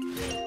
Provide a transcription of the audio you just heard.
Yeah.